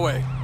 way.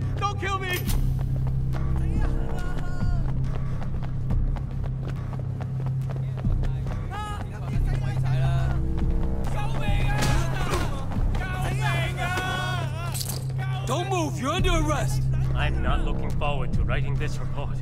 Me! Don't kill me! Don't move, you're under arrest! I'm not looking forward to writing this report.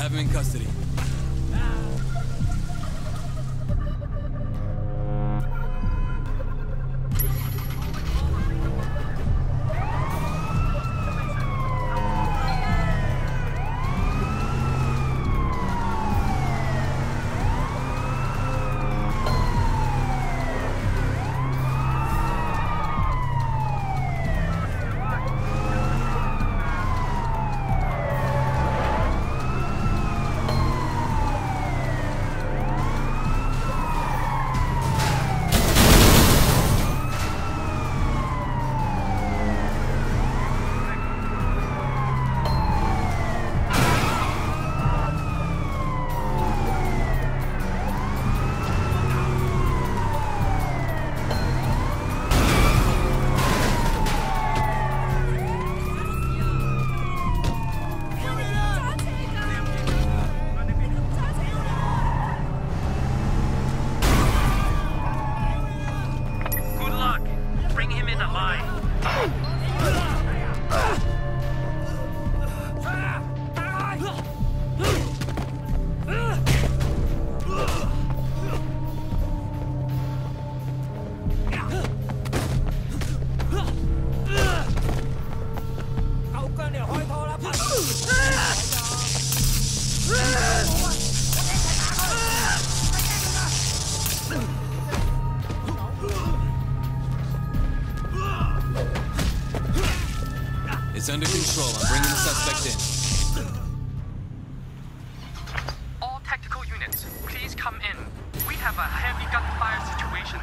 Have him in custody. Good luck. Bring him in alive. It's under control. I'm bringing the suspect in. All tactical units, please come in. We have a heavy gunfire situation.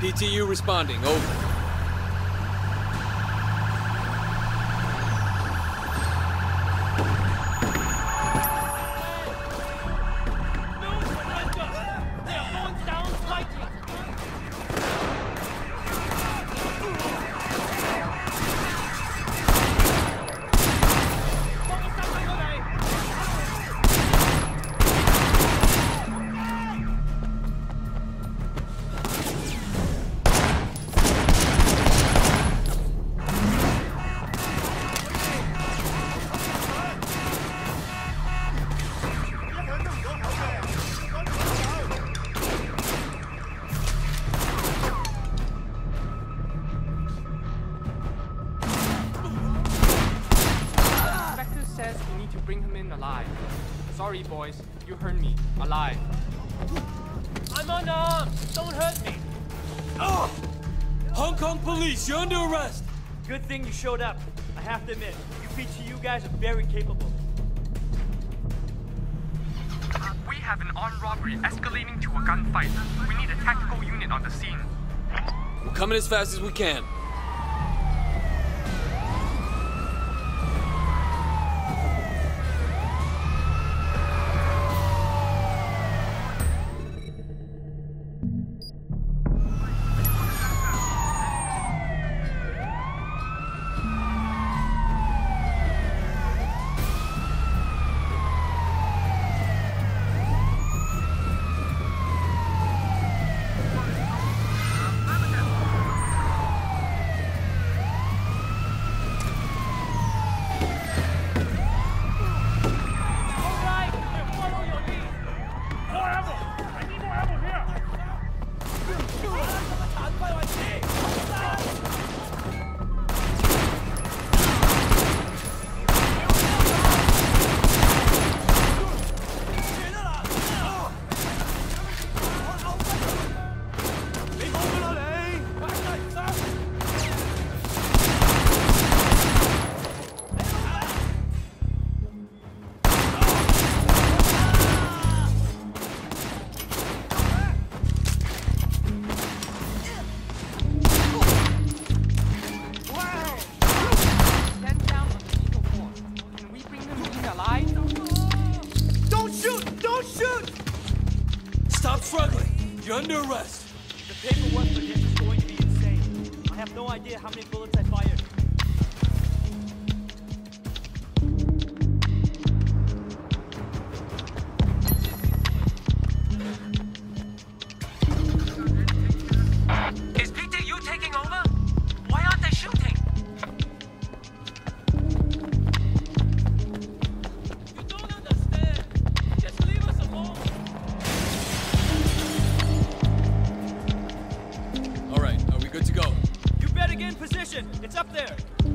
PTU responding. Over. Alive. Sorry, boys, you heard me. Alive. I'm unarmed. Uh, don't hurt me. Hong Kong police, you're under arrest. Good thing you showed up. I have to admit, UPTU guys are very capable. We have an armed robbery escalating to a gunfight. We need a tactical unit on the scene. We're coming as fast as we can. Under arrest. The paperwork for this is going to be insane. I have no idea how many Christian, it's up there.